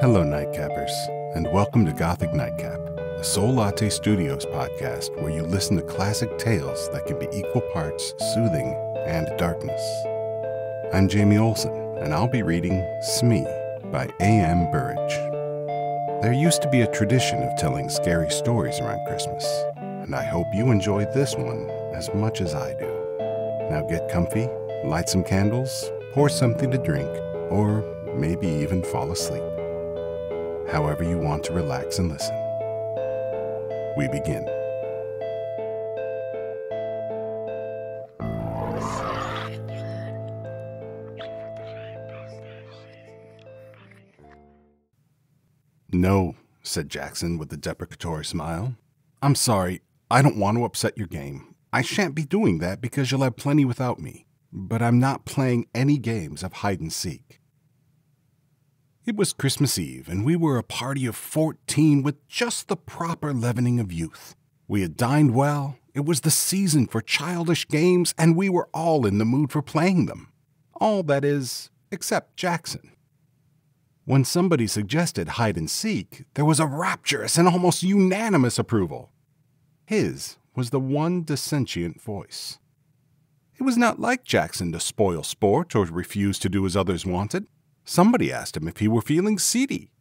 Hello, Nightcappers, and welcome to Gothic Nightcap, a Soul Latte Studios podcast where you listen to classic tales that can be equal parts soothing and darkness. I'm Jamie Olson, and I'll be reading Smee by A.M. Burrage. There used to be a tradition of telling scary stories around Christmas, and I hope you enjoy this one as much as I do. Now get comfy, light some candles, pour something to drink, or maybe even fall asleep. However, you want to relax and listen. We begin. No, said Jackson with a deprecatory smile. I'm sorry, I don't want to upset your game. I shan't be doing that because you'll have plenty without me. But I'm not playing any games of hide and seek. It was Christmas Eve, and we were a party of 14 with just the proper leavening of youth. We had dined well, it was the season for childish games, and we were all in the mood for playing them. All, that is, except Jackson. When somebody suggested hide and seek, there was a rapturous and almost unanimous approval. His was the one dissentient voice. It was not like Jackson to spoil sport or refuse to do as others wanted. Somebody asked him if he were feeling seedy.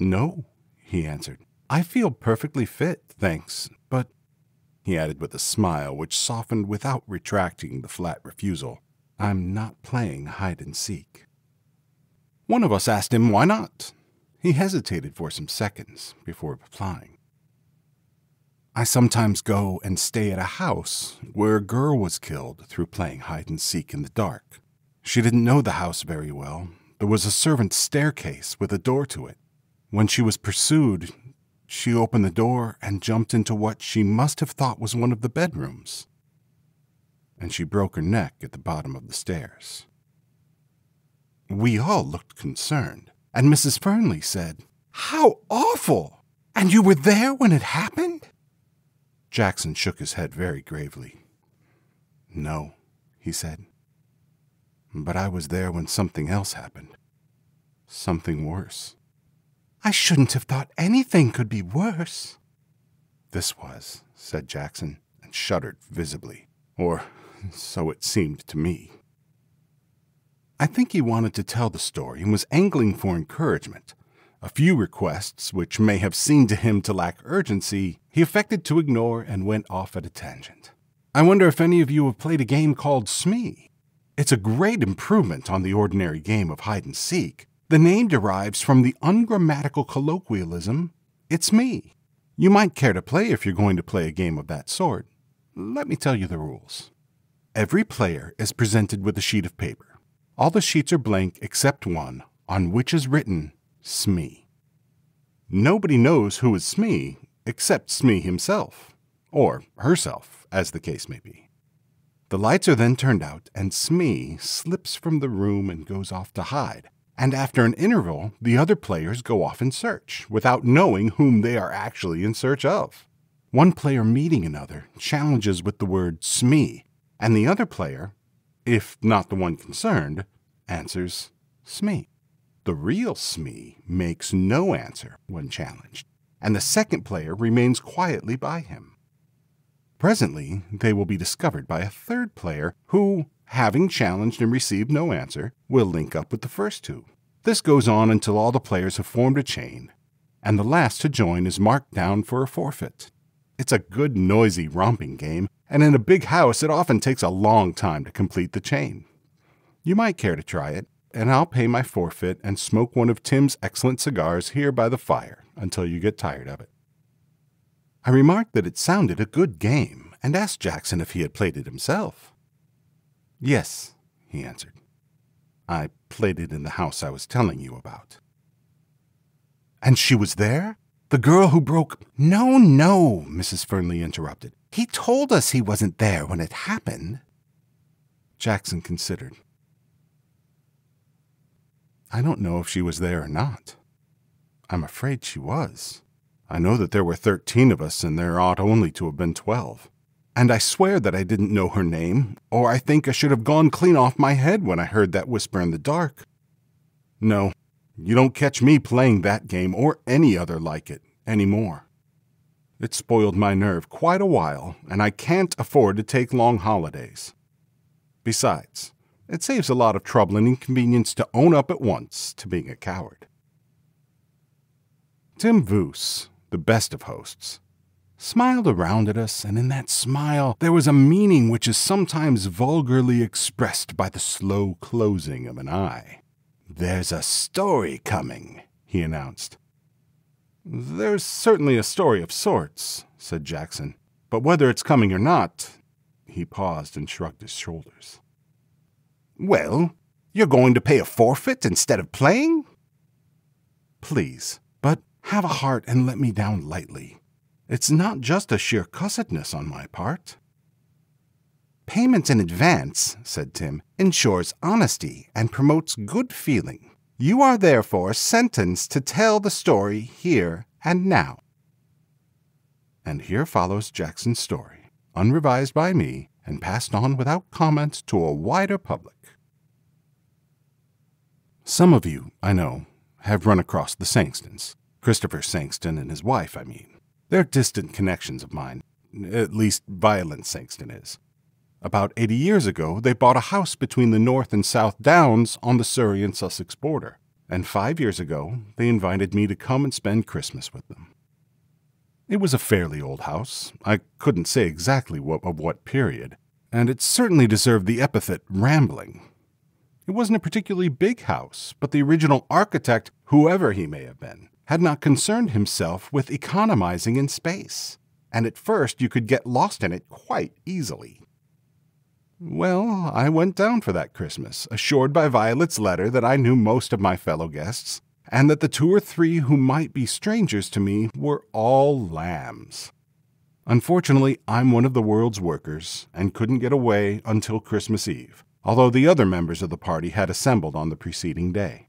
No, he answered. I feel perfectly fit, thanks, but, he added with a smile which softened without retracting the flat refusal, I'm not playing hide and seek. One of us asked him why not. He hesitated for some seconds before replying. I sometimes go and stay at a house where a girl was killed through playing hide and seek in the dark. She didn't know the house very well. There was a servant's staircase with a door to it. When she was pursued, she opened the door and jumped into what she must have thought was one of the bedrooms. And she broke her neck at the bottom of the stairs. We all looked concerned, and Mrs. Fernley said, How awful! And you were there when it happened? Jackson shook his head very gravely. No, he said. But I was there when something else happened. Something worse. I shouldn't have thought anything could be worse. This was, said Jackson, and shuddered visibly. Or so it seemed to me. I think he wanted to tell the story and was angling for encouragement. A few requests, which may have seemed to him to lack urgency, he affected to ignore and went off at a tangent. I wonder if any of you have played a game called Smee. It's a great improvement on the ordinary game of hide and seek. The name derives from the ungrammatical colloquialism, it's me. You might care to play if you're going to play a game of that sort. Let me tell you the rules. Every player is presented with a sheet of paper. All the sheets are blank except one, on which is written Smee. Nobody knows who is Smee except Smee himself, or herself, as the case may be. The lights are then turned out, and Smee slips from the room and goes off to hide. And after an interval, the other players go off in search, without knowing whom they are actually in search of. One player meeting another challenges with the word Smee, and the other player, if not the one concerned, answers Smee. The real Smee makes no answer when challenged, and the second player remains quietly by him. Presently, they will be discovered by a third player who, having challenged and received no answer, will link up with the first two. This goes on until all the players have formed a chain, and the last to join is marked down for a forfeit. It's a good, noisy, romping game, and in a big house, it often takes a long time to complete the chain. You might care to try it, and I'll pay my forfeit and smoke one of Tim's excellent cigars here by the fire until you get tired of it. I remarked that it sounded a good game and asked Jackson if he had played it himself. Yes, he answered. I played it in the house I was telling you about. And she was there? The girl who broke. No, no, Mrs. Fernley interrupted. He told us he wasn't there when it happened. Jackson considered. I don't know if she was there or not. I'm afraid she was. I know that there were thirteen of us, and there ought only to have been twelve. And I swear that I didn't know her name, or I think I should have gone clean off my head when I heard that whisper in the dark. No, You don't catch me playing that game or any other like it anymore. It spoiled my nerve quite a while, and I can't afford to take long holidays. Besides, it saves a lot of trouble and inconvenience to own up at once to being a coward. Tim Voos, the best of hosts, smiled around at us, and in that smile there was a meaning which is sometimes vulgarly expressed by the slow closing of an eye. There's a story coming, he announced. There's certainly a story of sorts, said Jackson, but whether it's coming or not. He paused and shrugged his shoulders. Well, you're going to pay a forfeit instead of playing? Please, have a heart and let me down lightly. It's not just a sheer cussedness on my part. Payment in advance, said Tim, ensures honesty and promotes good feeling. You are therefore sentenced to tell the story here and now. And here follows Jackson's story, unrevised by me and passed on without comment to a wider public. Some of you, I know, have run across the Sangstons. Christopher Sangston and his wife, I mean. They're distant connections of mine. At least Violet Sangston is. About 80 years ago, they bought a house between the North and South Downs on the Surrey and Sussex border. And five years ago, they invited me to come and spend Christmas with them. It was a fairly old house. I couldn't say exactly what, of what period, and it certainly deserved the epithet rambling. It wasn't a particularly big house, but the original architect, whoever he may have been, had not concerned himself with economizing in space, and at first you could get lost in it quite easily. Well, I went down for that Christmas, assured by Violet's letter that I knew most of my fellow guests, and that the two or three who might be strangers to me were all lambs. Unfortunately, I'm one of the world's workers and couldn't get away until Christmas Eve, although the other members of the party had assembled on the preceding day.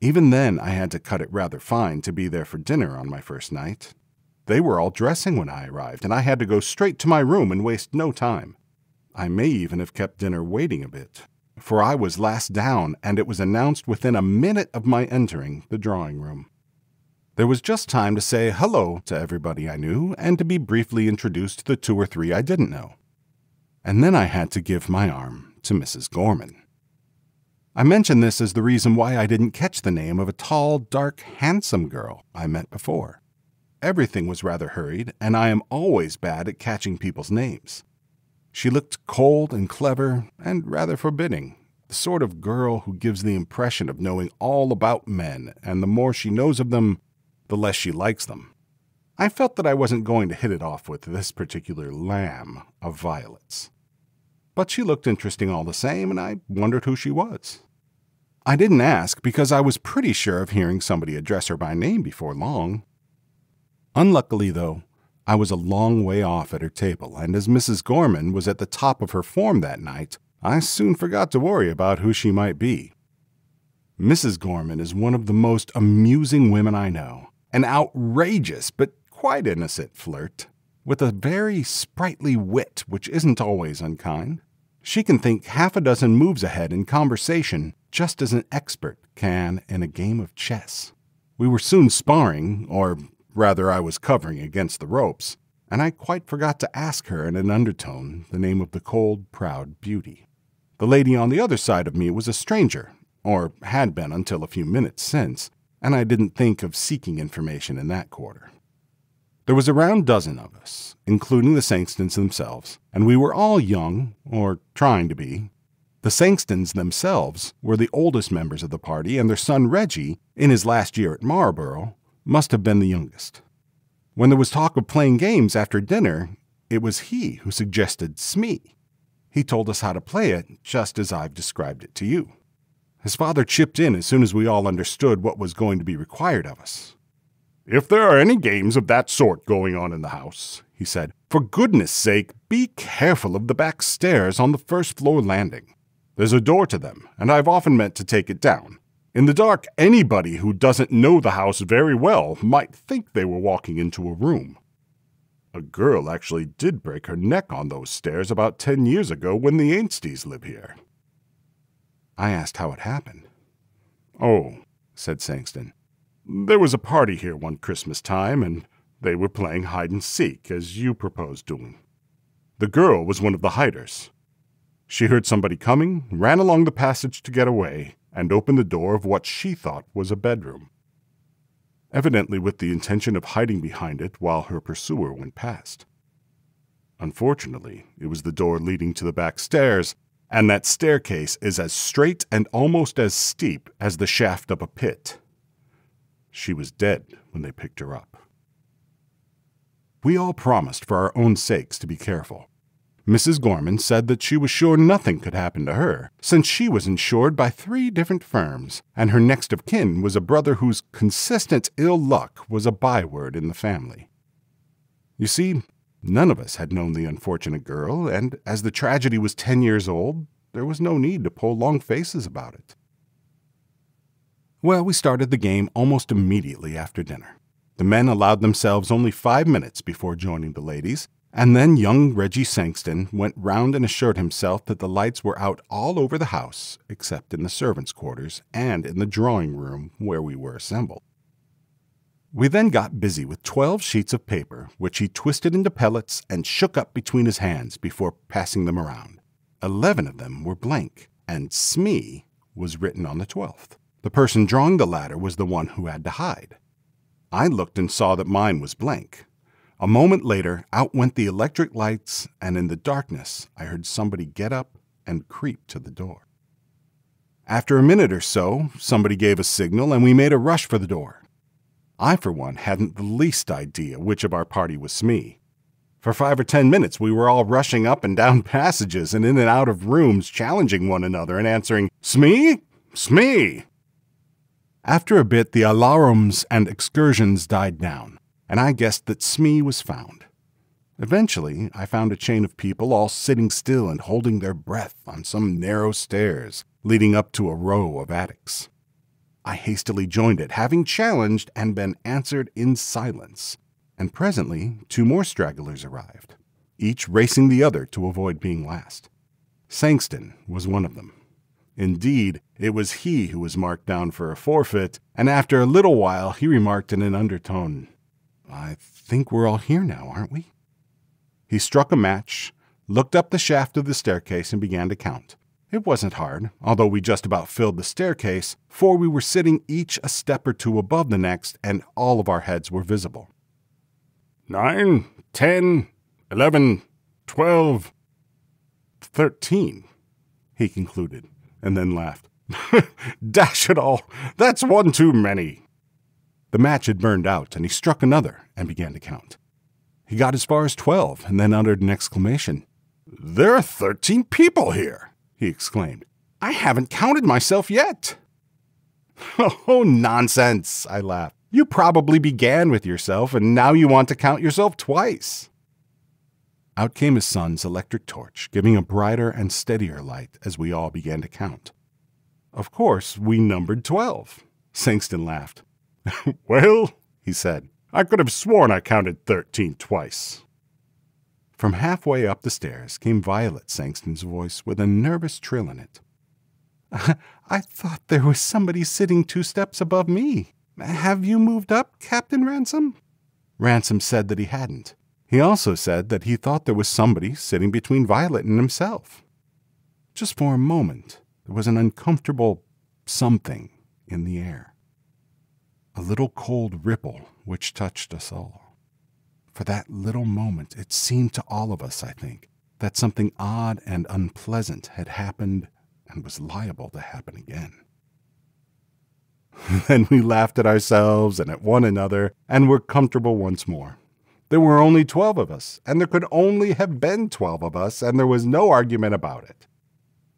Even then, I had to cut it rather fine to be there for dinner on my first night. They were all dressing when I arrived, and I had to go straight to my room and waste no time. I may even have kept dinner waiting a bit, for I was last down, and it was announced within a minute of my entering the drawing room. There was just time to say hello to everybody I knew and to be briefly introduced to the two or three I didn't know. And then I had to give my arm to Mrs. Gorman. I mention this as the reason why I didn't catch the name of a tall, dark, handsome girl I met before. Everything was rather hurried, and I am always bad at catching people's names. She looked cold and clever and rather forbidding, the sort of girl who gives the impression of knowing all about men, and the more she knows of them, the less she likes them. I felt that I wasn't going to hit it off with this particular lamb of Violet's but she looked interesting all the same, and I wondered who she was. I didn't ask because I was pretty sure of hearing somebody address her by name before long. Unluckily, though, I was a long way off at her table, and as Mrs. Gorman was at the top of her form that night, I soon forgot to worry about who she might be. Mrs. Gorman is one of the most amusing women I know, an outrageous but quite innocent flirt with a very sprightly wit which isn't always unkind. She can think half a dozen moves ahead in conversation just as an expert can in a game of chess. We were soon sparring, or rather, I was covering against the ropes, and I quite forgot to ask her in an undertone the name of the cold, proud beauty. The lady on the other side of me was a stranger, or had been until a few minutes since, and I didn't think of seeking information in that quarter. There was a round dozen of us, including the Sangstons themselves, and we were all young, or trying to be. The Sangstons themselves were the oldest members of the party, and their son Reggie, in his last year at Marlborough, must have been the youngest. When there was talk of playing games after dinner, it was he who suggested Smee. He told us how to play it, just as I've described it to you. His father chipped in as soon as we all understood what was going to be required of us. If there are any games of that sort going on in the house, he said, for goodness sake, be careful of the back stairs on the first floor landing. There's a door to them, and I've often meant to take it down. In the dark, anybody who doesn't know the house very well might think they were walking into a room. A girl actually did break her neck on those stairs about ten years ago when the Ainstys live here. I asked how it happened. Oh, said Sangston. There was a party here one Christmas time, and they were playing hide and seek, as you proposed doing. The girl was one of the hiders. She heard somebody coming, ran along the passage to get away, and opened the door of what she thought was a bedroom. Evidently, with the intention of hiding behind it while her pursuer went past. Unfortunately, it was the door leading to the back stairs, and that staircase is as straight and almost as steep as the shaft of a pit. She was dead when they picked her up. We all promised for our own sakes to be careful. Mrs. Gorman said that she was sure nothing could happen to her, since she was insured by three different firms, and her next of kin was a brother whose consistent ill luck was a byword in the family. You see, none of us had known the unfortunate girl, and as the tragedy was ten years old, there was no need to pull long faces about it. Well, we started the game almost immediately after dinner. The men allowed themselves only five minutes before joining the ladies, and then young Reggie Sangston went round and assured himself that the lights were out all over the house, except in the servants' quarters and in the drawing room where we were assembled. We then got busy with twelve sheets of paper, which he twisted into pellets and shook up between his hands before passing them around. Eleven of them were blank, and Smee was written on the twelfth. The person drawing the ladder was the one who had to hide. I looked and saw that mine was blank, a moment later, out went the electric lights, and in the darkness, I heard somebody get up and creep to the door. After a minute or so, somebody gave a signal, and we made a rush for the door. I, for one, hadn't the least idea which of our party was Smee. For five or ten minutes, we were all rushing up and down passages and in and out of rooms, challenging one another and answering, Smee? Smee! After a bit, the alarums and excursions died down and I guessed that Smee was found. Eventually, I found a chain of people all sitting still and holding their breath on some narrow stairs leading up to a row of attics. I hastily joined it, having challenged and been answered in silence, and presently two more stragglers arrived, each racing the other to avoid being last. Sangston was one of them. Indeed, it was he who was marked down for a forfeit, and after a little while he remarked in an undertone, I think we're all here now, aren't we? He struck a match, looked up the shaft of the staircase, and began to count. It wasn't hard, although we just about filled the staircase, for we were sitting each a step or two above the next, and all of our heads were visible. Nine, ten, eleven, twelve, thirteen, he concluded, and then laughed. Dash it all, that's one too many. The match had burned out, and he struck another and began to count. He got as far as twelve and then uttered an exclamation. There are thirteen people here, he exclaimed. I haven't counted myself yet. Oh, nonsense, I laughed. You probably began with yourself, and now you want to count yourself twice. Out came his son's electric torch, giving a brighter and steadier light as we all began to count. Of course, we numbered twelve. Sangston laughed. well, he said, I could have sworn I counted thirteen twice. From halfway up the stairs came Violet Sangston's voice with a nervous trill in it. I thought there was somebody sitting two steps above me. Have you moved up, Captain Ransom? Ransom said that he hadn't. He also said that he thought there was somebody sitting between Violet and himself. Just for a moment, there was an uncomfortable something in the air a little cold ripple which touched us all. For that little moment, it seemed to all of us, I think, that something odd and unpleasant had happened and was liable to happen again. then we laughed at ourselves and at one another and were comfortable once more. There were only twelve of us, and there could only have been twelve of us, and there was no argument about it.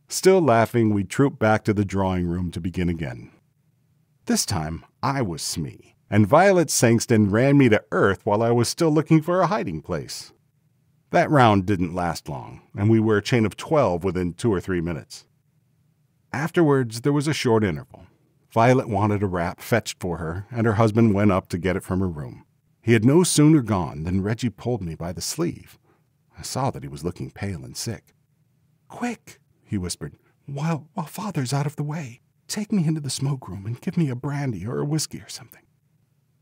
Still laughing, we trooped back to the drawing room to begin again. This time, I was Smee, and Violet Sangston ran me to earth while I was still looking for a hiding place. That round didn't last long, and we were a chain of twelve within two or three minutes. Afterwards, there was a short interval. Violet wanted a wrap fetched for her, and her husband went up to get it from her room. He had no sooner gone than Reggie pulled me by the sleeve. I saw that he was looking pale and sick. Quick, he whispered, while, while father's out of the way. take me into the smoke room and give me a brandy or a whiskey or something.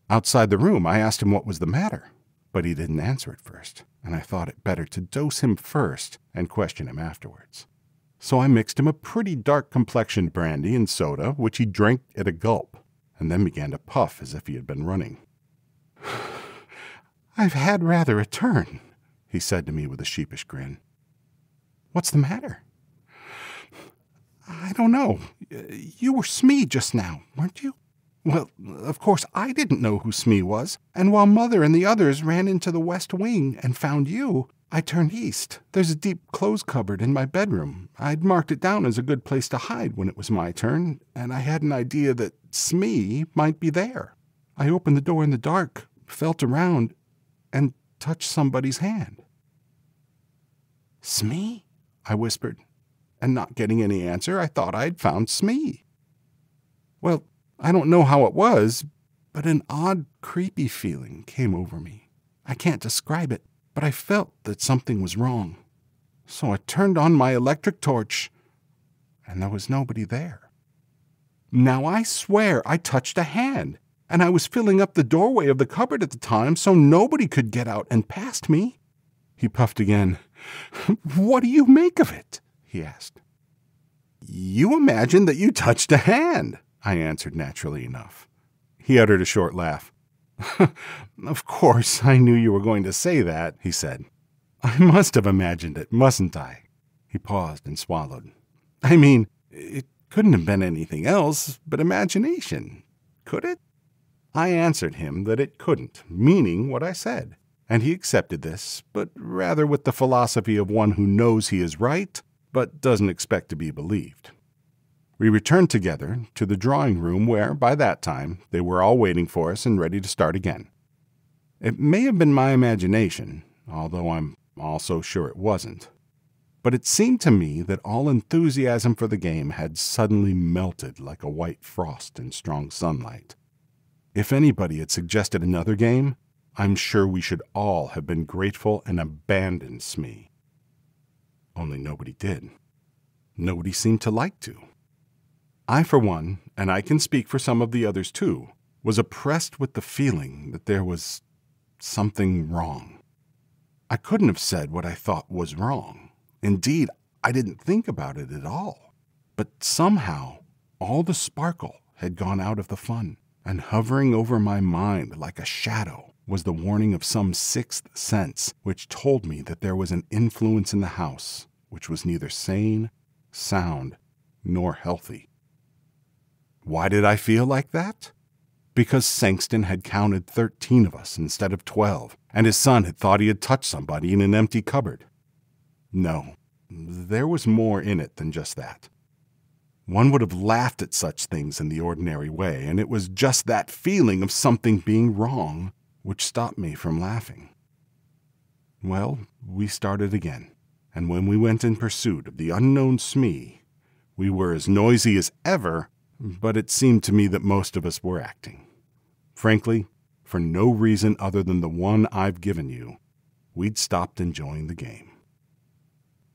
Outside the room, I asked him what was the matter, but he didn't answer at first, and I thought it better to dose him first and question him afterwards. So I mixed him a pretty dark complexioned brandy and soda, which he drank at a gulp, and then began to puff as if he had been running. I've had rather a turn, he said to me with a sheepish grin. What's the matter? I don't know. You were Smee just now, weren't you? Well, of course, I didn't know who Smee was, and while Mother and the others ran into the west wing and found you, I turned east. There's a deep clothes cupboard in my bedroom. I'd marked it down as a good place to hide when it was my turn, and I had an idea that Smee might be there. I opened the door in the dark, felt around, and touched somebody's hand. Smee? I whispered, and not getting any answer, I thought I'd found Smee. Well, I don't know how it was, but an odd, creepy feeling came over me. I can't describe it, but I felt that something was wrong. So I turned on my electric torch, and there was nobody there. Now I swear I touched a hand, and I was filling up the doorway of the cupboard at the time so nobody could get out and past me. He puffed again. What do you make of it? he asked. You imagine that you touched a hand, I answered naturally enough. He uttered a short laugh. of course, I knew you were going to say that, he said. I must have imagined it, mustn't I? He paused and swallowed. I mean, it couldn't have been anything else but imagination, could it? I answered him that it couldn't, meaning what I said, and he accepted this, but rather with the philosophy of one who knows he is right, but doesn't expect to be believed. We returned together to the drawing room where, by that time, they were all waiting for us and ready to start again. It may have been my imagination, although I'm also sure it wasn't. But it seemed to me that all enthusiasm for the game had suddenly melted like a white frost in strong sunlight. If anybody had suggested another game, I'm sure we should all have been grateful and abandoned Smee. Only nobody did. Nobody seemed to like to. I, for one, and I can speak for some of the others too, was oppressed with the feeling that there was something wrong. I couldn't have said what I thought was wrong. Indeed, I didn't think about it at all. But somehow, all the sparkle had gone out of the fun, and hovering over my mind like a shadow was the warning of some sixth sense which told me that there was an influence in the house which was neither sane, sound, nor healthy. Why did I feel like that? Because Sangston had counted 13 of us instead of 12, and his son had thought he had touched somebody in an empty cupboard. No, there was more in it than just that. One would have laughed at such things in the ordinary way, and it was just that feeling of something being wrong which stopped me from laughing. Well, we started again, and when we went in pursuit of the unknown Smee, we were as noisy as ever but it seemed to me that most of us were acting. Frankly, for no reason other than the one I've given you, we'd stopped enjoying the game.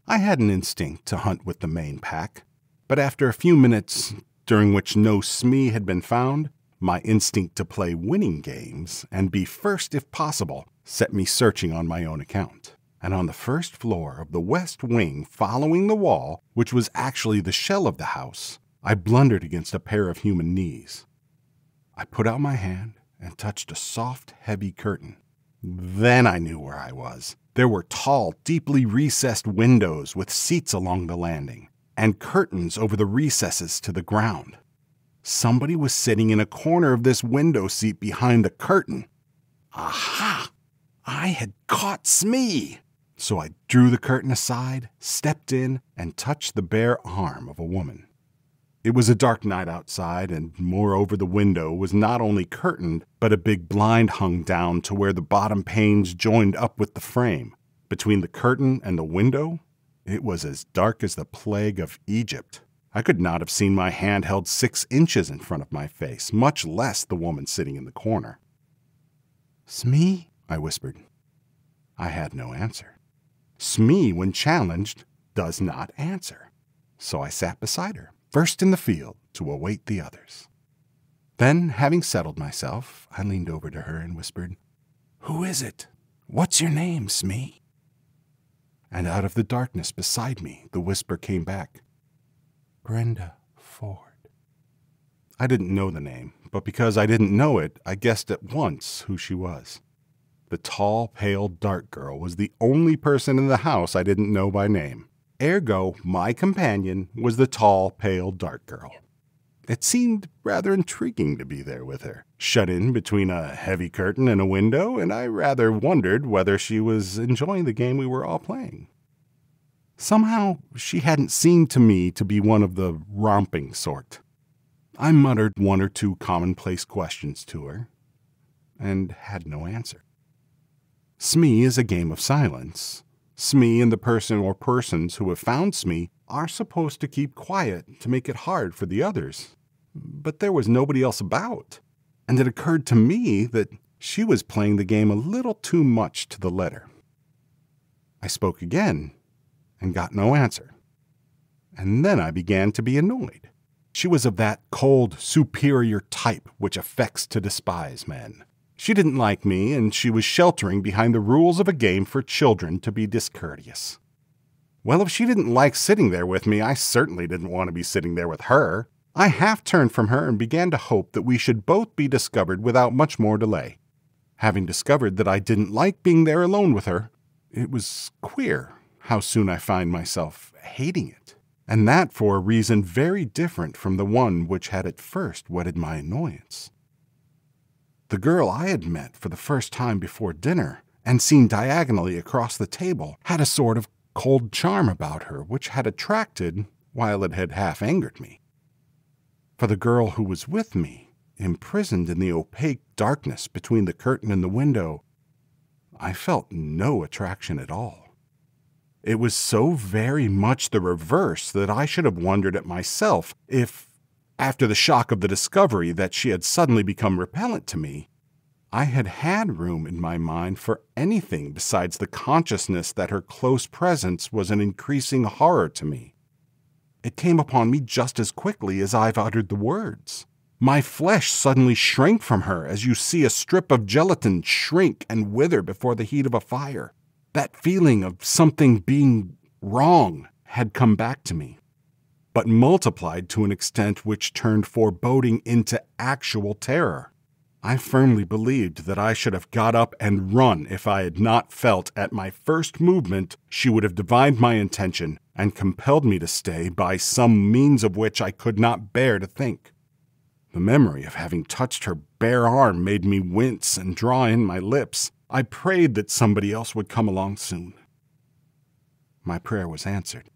I had an instinct to hunt with the main pack, but after a few minutes, during which no Smee had been found, my instinct to play winning games and be first if possible set me searching on my own account. And on the first floor of the west wing following the wall, which was actually the shell of the house, I blundered against a pair of human knees. I put out my hand and touched a soft, heavy curtain. Then I knew where I was. There were tall, deeply recessed windows with seats along the landing, and curtains over the recesses to the ground. Somebody was sitting in a corner of this window seat behind the curtain. Aha! I had caught Smee! So I drew the curtain aside, stepped in, and touched the bare arm of a woman. It was a dark night outside, and moreover, the window was not only curtained, but a big blind hung down to where the bottom panes joined up with the frame. Between the curtain and the window, it was as dark as the plague of Egypt. I could not have seen my hand held six inches in front of my face, much less the woman sitting in the corner. Smee? I whispered. I had no answer. Smee, when challenged, does not answer. So I sat beside her first in the field, to await the others. Then, having settled myself, I leaned over to her and whispered, Who is it? What's your name, Smee? And out of the darkness beside me, the whisper came back, Brenda Ford. I didn't know the name, but because I didn't know it, I guessed at once who she was. The tall, pale, dark girl was the only person in the house I didn't know by name. Ergo, my companion was the tall, pale, dark girl. It seemed rather intriguing to be there with her, shut in between a heavy curtain and a window, and I rather wondered whether she was enjoying the game we were all playing. Somehow, she hadn't seemed to me to be one of the romping sort. I muttered one or two commonplace questions to her, and had no answer. Smee is a game of silence. Smee and the person or persons who have found Smee are supposed to keep quiet to make it hard for the others. But there was nobody else about, and it occurred to me that she was playing the game a little too much to the letter. I spoke again and got no answer. And then I began to be annoyed. She was of that cold, superior type which affects to despise men. She didn't like me, and she was sheltering behind the rules of a game for children to be discourteous. Well, if she didn't like sitting there with me, I certainly didn't want to be sitting there with her. I half turned from her and began to hope that we should both be discovered without much more delay. Having discovered that I didn't like being there alone with her, it was queer how soon I find myself hating it and that for a reason very different from the one which had at first whetted my annoyance. The girl I had met for the first time before dinner and seen diagonally across the table had a sort of cold charm about her which had attracted while it had half angered me. For the girl who was with me, imprisoned in the opaque darkness between the curtain and the window, I felt no attraction at all. It was so very much the reverse that I should have wondered at myself if, after the shock of the discovery that she had suddenly become repellent to me, I had had room in my mind for anything besides the consciousness that her close presence was an increasing horror to me. It came upon me just as quickly as I've uttered the words. My flesh suddenly shrank from her as you see a strip of gelatin shrink and wither before the heat of a fire. That feeling of something being wrong had come back to me, but multiplied to an extent which turned foreboding into actual terror. I firmly believed that I should have got up and run if I had not felt at my first movement she would have divined my intention and compelled me to stay by some means of which I could not bear to think. The memory of having touched her bare arm made me wince and draw in my lips. I prayed that somebody else would come along soon. My prayer was answered.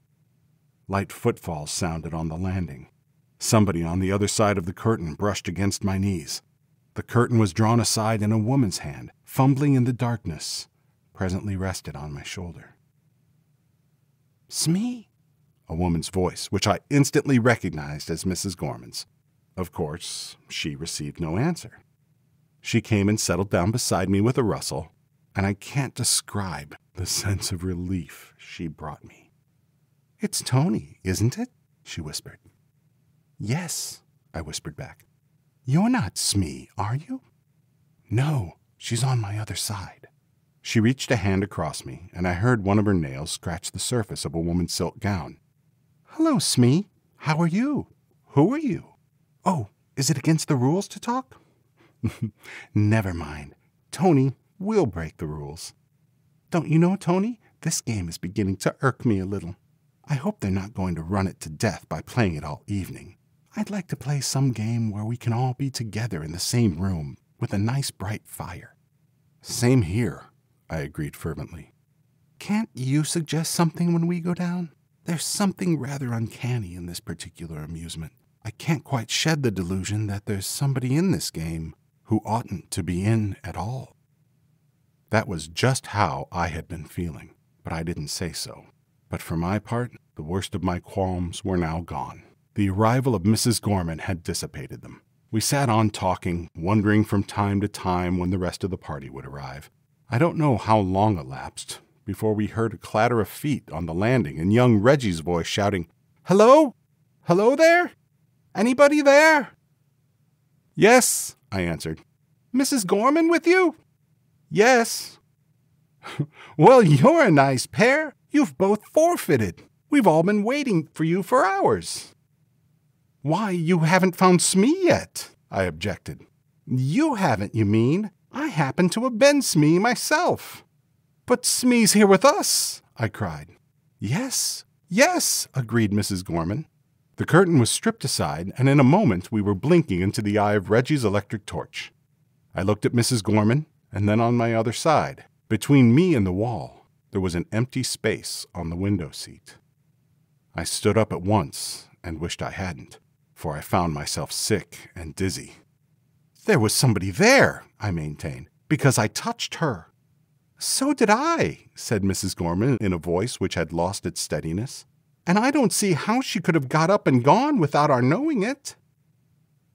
Light footfalls sounded on the landing. Somebody on the other side of the curtain brushed against my knees. The curtain was drawn aside and a woman's hand, fumbling in the darkness, presently rested on my shoulder. Smee? A woman's voice, which I instantly recognized as Mrs. Gorman's. Of course, she received no answer. She came and settled down beside me with a rustle, and I can't describe the sense of relief she brought me. It's Tony, isn't it? she whispered. Yes, I whispered back. You're not Smee, are you? No, she's on my other side. She reached a hand across me, and I heard one of her nails scratch the surface of a woman's silk gown. Hello, Smee. How are you? Who are you? Oh, is it against the rules to talk? Never mind. Tony we'll break the rules. Don't you know, Tony? This game is beginning to irk me a little. I hope they're not going to run it to death by playing it all evening. I'd like to play some game where we can all be together in the same room with a nice bright fire. Same here, I agreed fervently. Can't you suggest something when we go down? There's something rather uncanny in this particular amusement. I can't quite shed the delusion that there's somebody in this game who oughtn't to be in at all. That was just how I had been feeling, but I didn't say so. But for my part, the worst of my qualms were now gone. The arrival of Mrs. Gorman had dissipated them. We sat on talking, wondering from time to time when the rest of the party would arrive. I don't know how long elapsed before we heard a clatter of feet on the landing and young Reggie's voice shouting, Hello? Hello there? Anybody there? Yes, I answered. Mrs. Gorman with you? Yes. well, you're a nice pair. You've both forfeited. We've all been waiting for you for hours. Why, you haven't found Smee yet, I objected. You haven't, you mean? I happen to have been Smee myself. But Smee's here with us, I cried. Yes, yes, agreed Mrs. Gorman. The curtain was stripped aside, and in a moment we were blinking into the eye of Reggie's electric torch. I looked at Mrs. Gorman, and then on my other side. Between me and the wall, there was an empty space on the window seat. I stood up at once and wished I hadn't, for I found myself sick and dizzy. There was somebody there, I maintained, because I touched her. So did I, said Mrs. Gorman in a voice which had lost its steadiness, and I don't see how she could have got up and gone without our knowing it.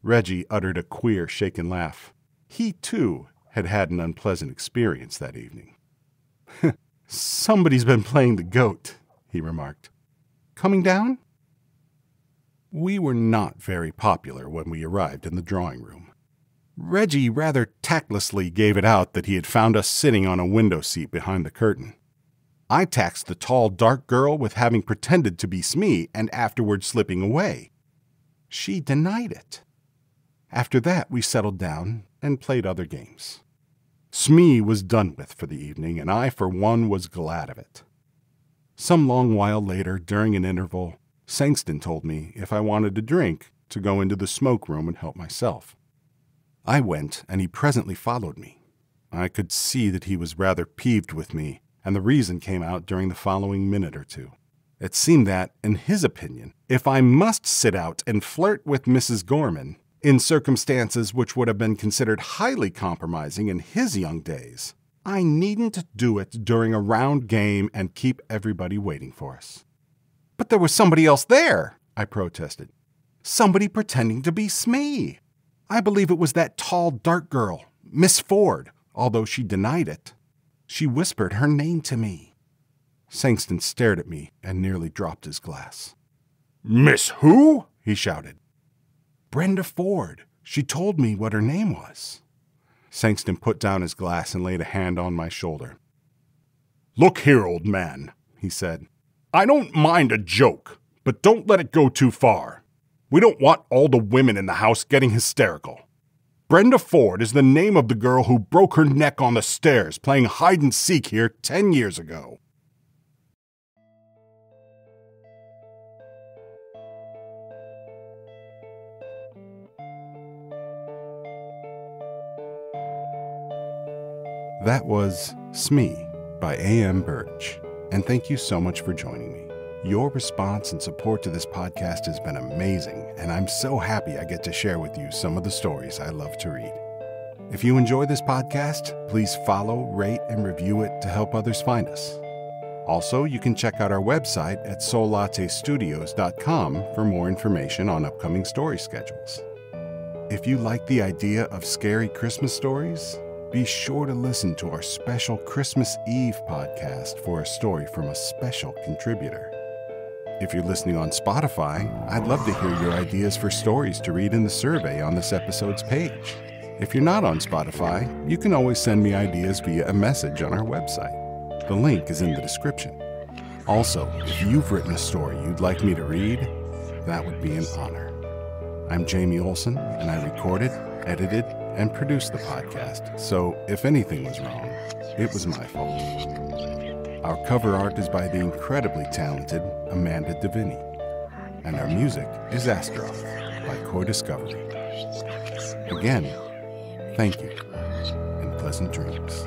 Reggie uttered a queer, shaken laugh. He, too, had had an unpleasant experience that evening. Somebody's been playing the goat, he remarked. Coming down? We were not very popular when we arrived in the drawing room. Reggie rather tactlessly gave it out that he had found us sitting on a window seat behind the curtain. I taxed the tall, dark girl with having pretended to be Smee and afterward slipping away. She denied it. After that, we settled down and played other games. Smee was done with for the evening, and I, for one, was glad of it. Some long while later, during an interval, Sangston told me if I wanted a drink, to go into the smoke room and help myself. I went, and he presently followed me. I could see that he was rather peeved with me, and the reason came out during the following minute or two. It seemed that, in his opinion, if I must sit out and flirt with Mrs. Gorman, in circumstances which would have been considered highly compromising in his young days, I needn't do it during a round game and keep everybody waiting for us. But there was somebody else there, I protested. Somebody pretending to be Smee. I believe it was that tall, dark girl, Miss Ford, although she denied it. She whispered her name to me. Sangston stared at me and nearly dropped his glass. Miss who? he shouted. Brenda Ford. She told me what her name was. Sangston put down his glass and laid a hand on my shoulder. Look here, old man, he said. I don't mind a joke, but don't let it go too far. We don't want all the women in the house getting hysterical. Brenda Ford is the name of the girl who broke her neck on the stairs playing hide and seek here 10 years ago. That was Smee by A.M. Burrage, and thank you so much for joining me. Your response and support to this podcast has been amazing, and I'm so happy I get to share with you some of the stories I love to read. If you enjoy this podcast, please follow, rate, and review it to help others find us. Also, you can check out our website at soullattestudios.com for more information on upcoming story schedules. If you like the idea of scary Christmas stories, be sure to listen to our special Christmas Eve podcast for a story from a special contributor. If you're listening on Spotify, I'd love to hear your ideas for stories to read in the survey on this episode's page. If you're not on Spotify, you can always send me ideas via a message on our website. The link is in the description. Also, if you've written a story you'd like me to read, that would be an honor. I'm Jamie Olson, and I recorded, edited, and produced the podcast, so if anything was wrong, it was my fault. Our cover art is by the incredibly talented Amanda DeViney, and our music is Astaroth by Koi-discovery. Again, thank you and pleasant dreams.